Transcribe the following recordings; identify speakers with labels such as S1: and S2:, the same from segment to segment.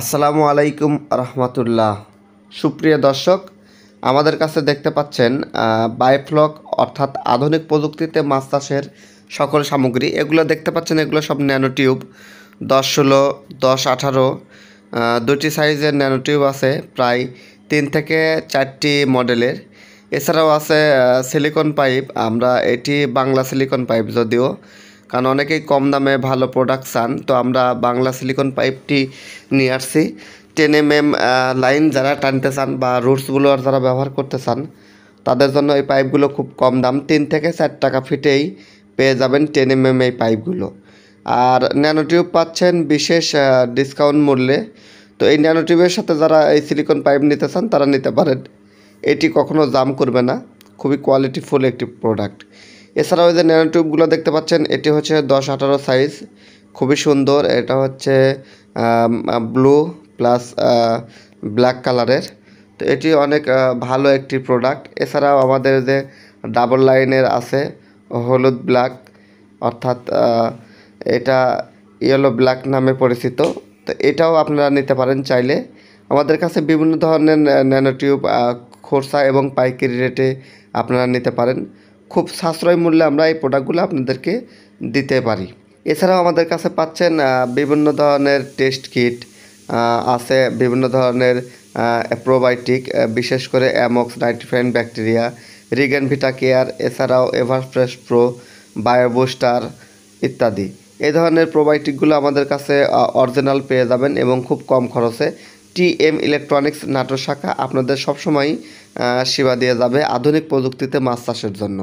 S1: আসসালামু আলাইকুম রহমতুল্লাহ। সুপ্রিয় দর্শক, আমাদের কাছে দেখতে পাচ্ছেন বায়োফ্লক অর্থাৎ আধুনিক প্রযুক্তিতে মাছ চাষের সকল সামগ্রী। এগুলো দেখতে পাচ্ছেন, এগুলো সব ন্যানো টিউব দশ ষোলো, দশ আঠারো দুটি সাইজের ন্যানো টিউব আছে, প্রায় তিন থেকে চারটি মডেলের। এছাড়াও আছে সিলিকন পাইপ আমরা এটি বাংলা সিলিকন পাইপ যদিও। কারণ অনেকেই কম দামে ভালো প্রোডাক্ট চান তো আমরা বাংলা সিলিকন পাইপটি নিয়ে আসছি। টেন এম এম লাইন যারা টানতে চান বা রুটসগুলো যারা ব্যবহার করতে চান, তাদের জন্য এই পাইপগুলো খুব কম দাম। তিন থেকে চার টাকা ফিটেই পেয়ে যাবেন টেন এম এম এই পাইপগুলো আর ন্যানোটিউব পাচ্ছেন বিশেষ ডিসকাউন্ট মূল্যে। তো এই ন্যানোটিউবের সাথে যারা এই সিলিকন পাইপ নিতে চান, তারা নিতে পারেন। এটি কখনো জাম করবে না। খুবই কোয়ালিটিফুল একটি প্রোডাক্ট এছাড়াও এই যে ন্যানো টিউবগুলো দেখতে পাচ্ছেন, এটি হচ্ছে দশ আঠারো সাইজ খুবই সুন্দর। এটা হচ্ছে ব্লু প্লাস ব্ল্যাক কালারের তো এটি অনেক ভালো একটি প্রোডাক্ট এছাড়াও আমাদের যে ডাবল লাইনের আছে, হলুদ ব্ল্যাক অর্থাৎ এটা ইয়েলো ব্ল্যাক নামে পরিচিত। তো এটাও আপনারা নিতে পারেন চাইলে। আমাদের কাছে বিভিন্ন ধরনের ন্যানো টিউব খোরসা এবং পাইকারি রেটে আপনারা নিতে পারেন। খুব সাশ্রয় মূল্যে আমরা এই প্রোডাক্টগুলো আপনাদেরকে দিতে পারি। এছাড়াও আমাদের কাছে পাচ্ছেন বিভিন্ন ধরনের টেস্ট কিট আছে বিভিন্ন ধরনের প্রোবায়োটিক বিশেষ করে অ্যামক্স nitrifying bacteria Regen vita care এছাড়াও এভারফ্রেশ প্রো বায়োবুস্টার ইত্যাদি। এই ধরনের প্রোবায়োটিকগুলো আমাদের কাছে অরিজিনাল পেয়ে যাবেন এবং খুব কম খরচে টি এম ইলেকট্রনিক্স নাটোর শাখা আপনাদের সবসময় সেবা দিয়ে যাবে আধুনিক প্রযুক্তিতে মাছ চাষের জন্য।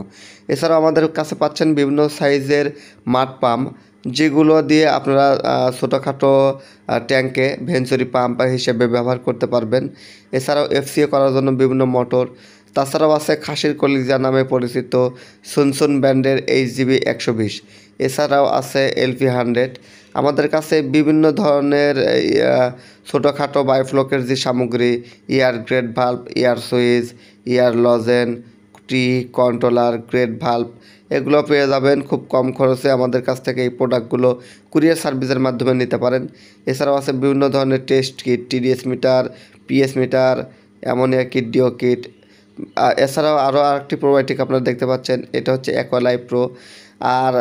S1: এছাড়াও আমাদের কাছে পাচ্ছেন বিভিন্ন সাইজের মাঠ পাম্প, যেগুলো দিয়ে আপনারা ছোটোখাটো ট্যাঙ্কে ভেঞ্চুরি পাম্প হিসেবে ব্যবহার করতে পারবেন। এছাড়াও এফসিএ করার জন্য বিভিন্ন মোটর তাছাড়াও আছে খাসির কলিজা নামে পরিচিত সুনসুন ব্র্যান্ডের এইচ জিবি একশো বিশ। এছাড়াও আছে এলপি হান্ড্রেড। আমাদের কাছে বিভিন্ন ধরনের ছোটোখাটো বায়োফ্লকের যে সামগ্রী, air grade valve, air switch, air লজেন, টি কন্ট্রোলার, গ্রেড ভাল্ব, এগুলো পেয়ে যাবেন খুব কম খরচে আমাদের কাছ থেকে এই প্রোডাক্টগুলো কুরিয়ার সার্ভিসের মাধ্যমে নিতে পারেন। এছাড়াও আছে বিভিন্ন ধরনের test kit, TDS meter, PS meter, ammonia kit, DO kit এছাড়াও আরও আরেকটি প্রোবায়োটিক আপনারা দেখতে পাচ্ছেন, এটা হচ্ছে অ্যাকোয়ালাই প্রো আর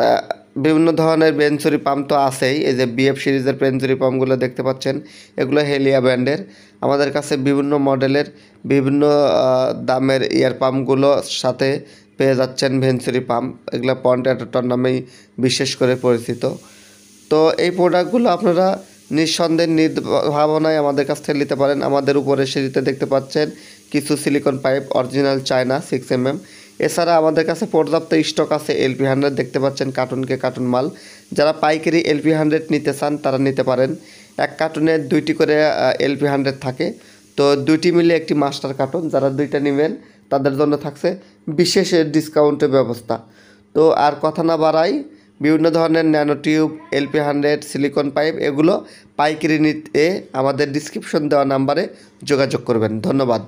S1: বিভিন্ন ধরনের বেঞ্চুরি পাম্প তো আছেই, এই যে বিএফ সিরিজের বেঞ্চুরি পাম্পগুলো দেখতে পাচ্ছেন, এগুলো হেলিয়া ব্র্যান্ডের আমাদের কাছে বিভিন্ন মডেলের, বিভিন্ন দামের ইয়ার পাম্পগুলো সাথে পেয়ে যাচ্ছেন ভেঞ্চুরি পাম্প এগুলো পন্টেটর নামেই বিশেষ করে পরিচিত। তো এই প্রোডাক্টগুলো আপনারা নিঃসন্দেহে নির্ভাবনায় আমাদের কাছ থেকে নিতে পারেন। আমাদের উপরে সিঁড়িতে দেখতে পাচ্ছেন কিছু silicone pipe original China six M M এছাড়া আমাদের কাছে পর্যাপ্ত স্টক আছে এলপি হান্ড্রেড দেখতে পাচ্ছেন কার্টুনকে কার্টুন মাল। যারা পাইকারি এলপি হান্ড্রেড নিতে চান, তারা নিতে পারেন। এক কার্টুনে দুইটি করে এলপি হান্ড্রেড থাকে। তো দুইটি মিলে একটি মাস্টার কার্টুন যারা দুইটা নেবেন, তাদের জন্য থাকছে বিশেষ ডিসকাউন্টের ব্যবস্থা। তো আর কথা না বাড়াই, বিভিন্ন ধরনের nano tube LP hundred silicone pipe এগুলো পাইকারি নিতে আমাদের ডিসক্রিপশন দেওয়া নাম্বারে যোগাযোগ করবেন। ধন্যবাদ।